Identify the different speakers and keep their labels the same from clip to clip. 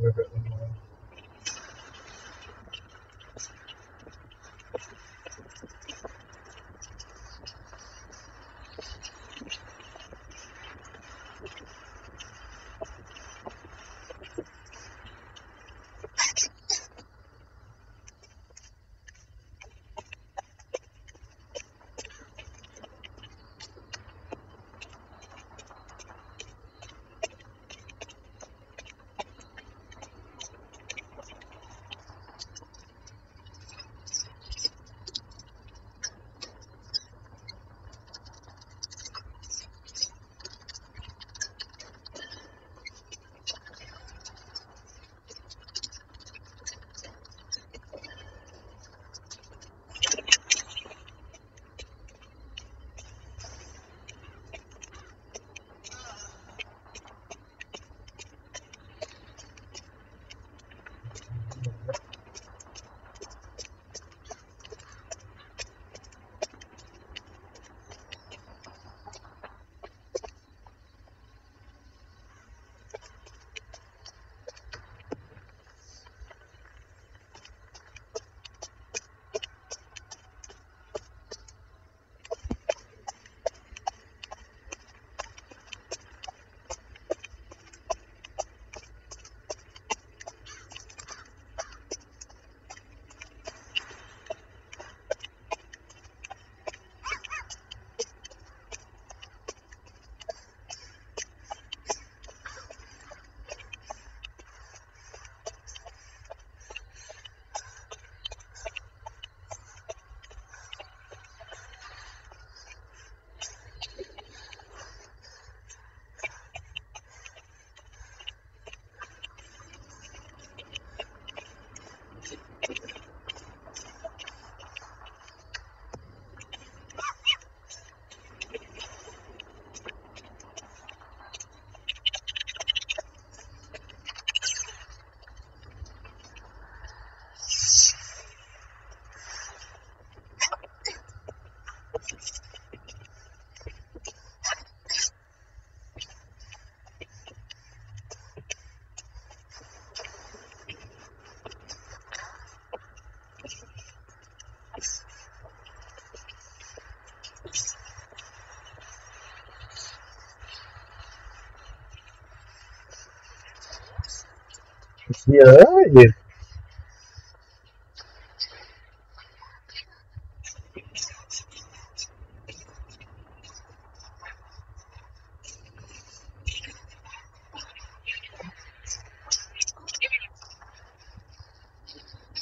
Speaker 1: river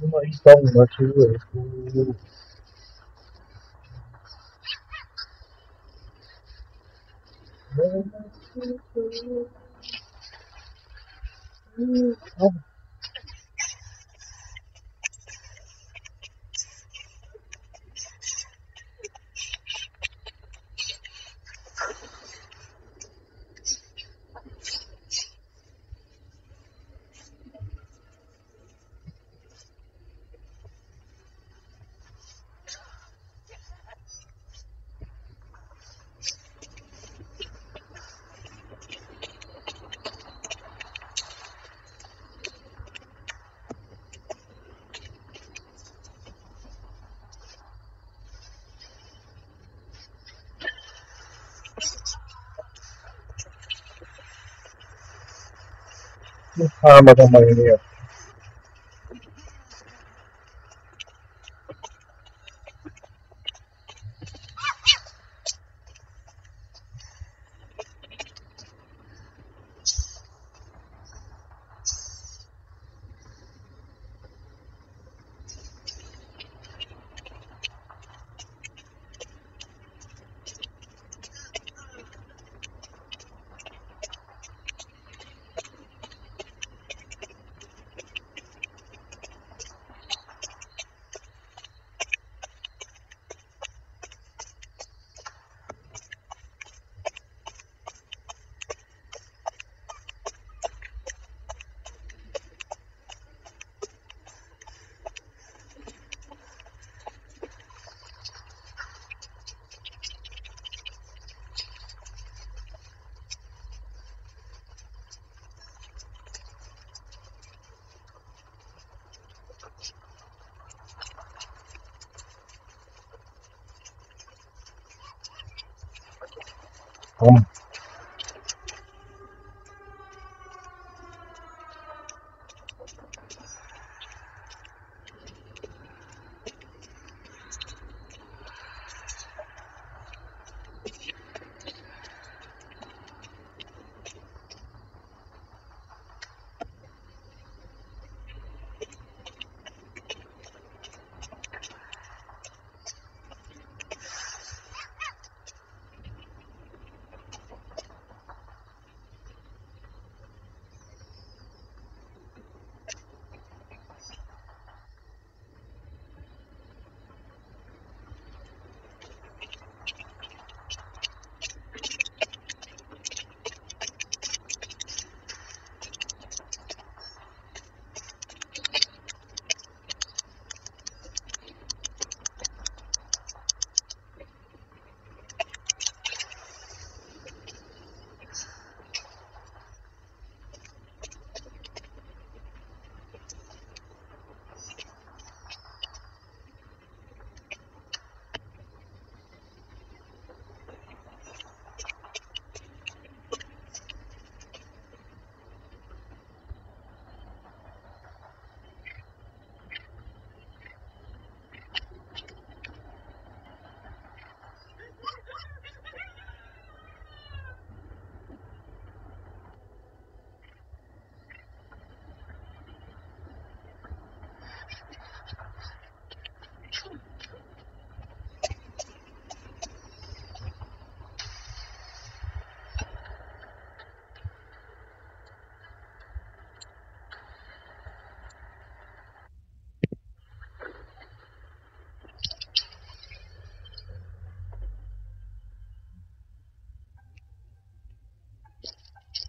Speaker 1: nhưng mà không mà thứ rồi không 嗯。好。हाँ बता
Speaker 2: महीने
Speaker 1: Там